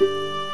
Música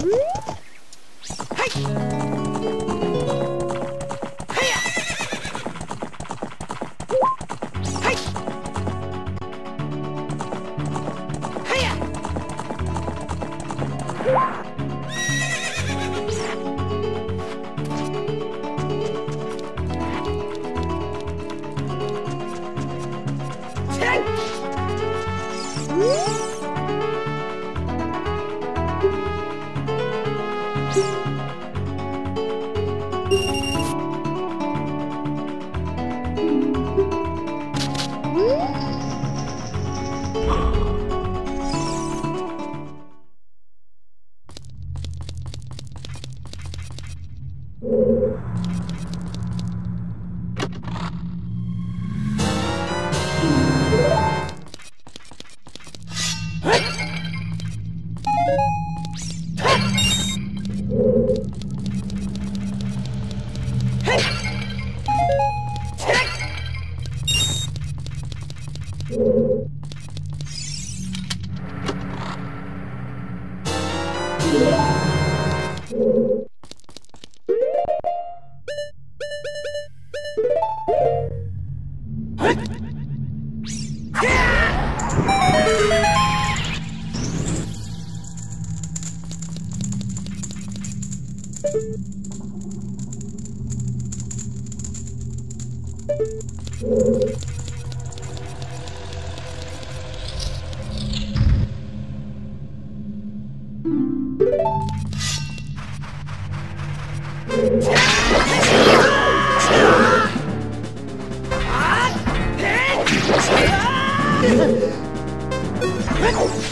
Hey! えっ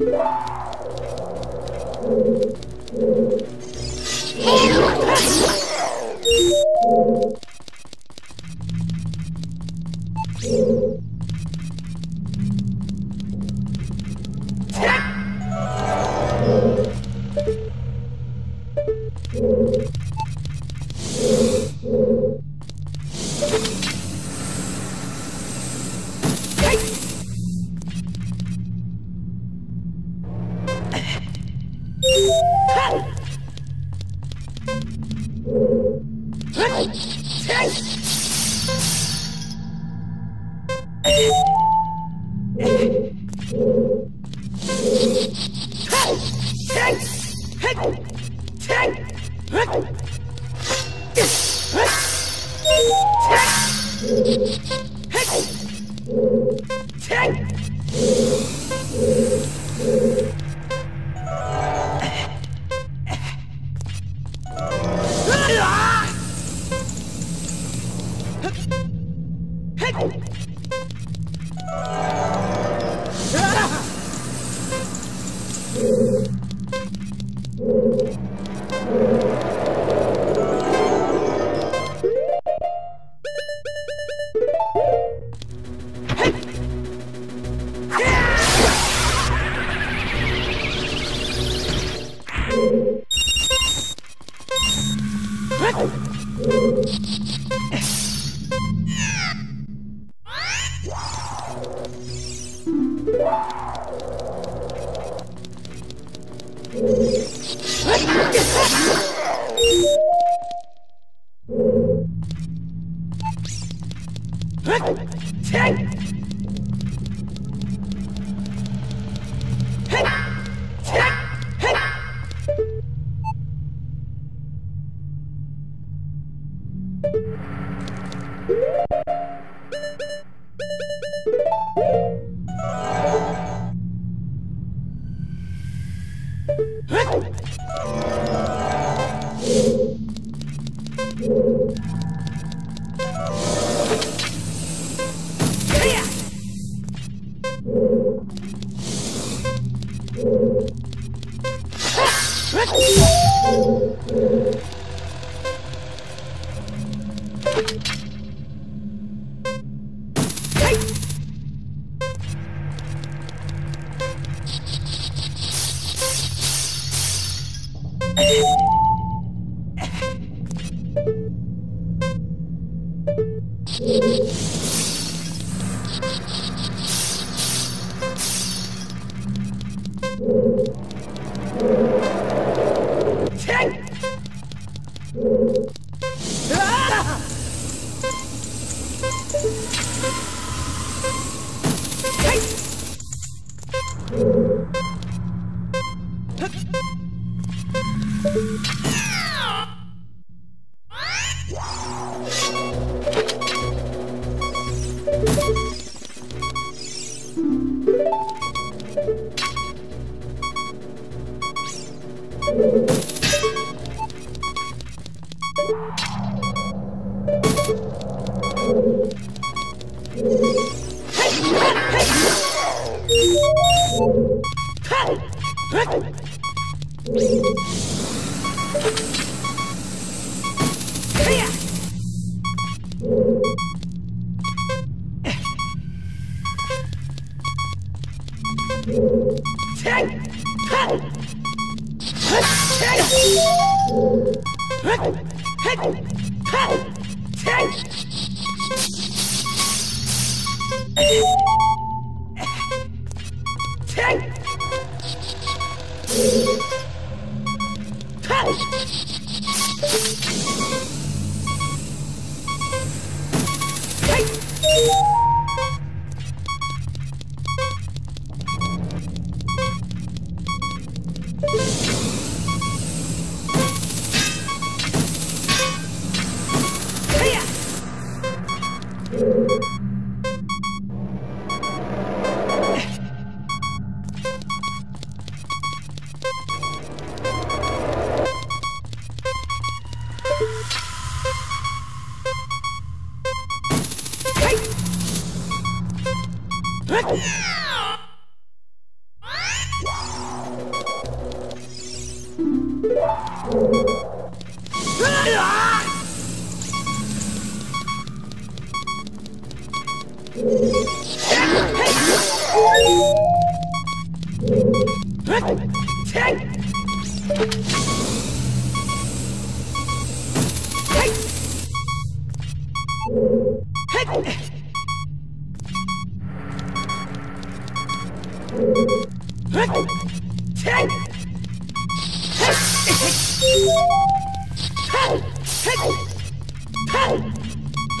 Bye. Thank you. Take! you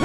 う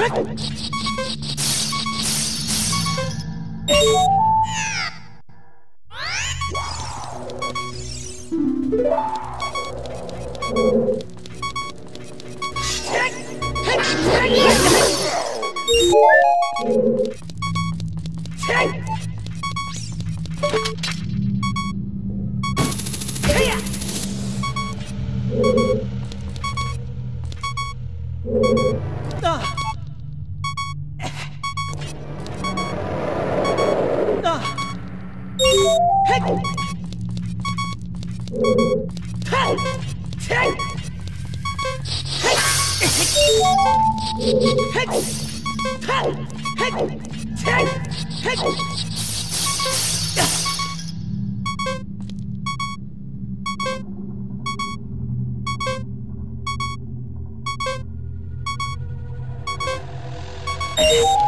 ん